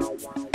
wow, wow.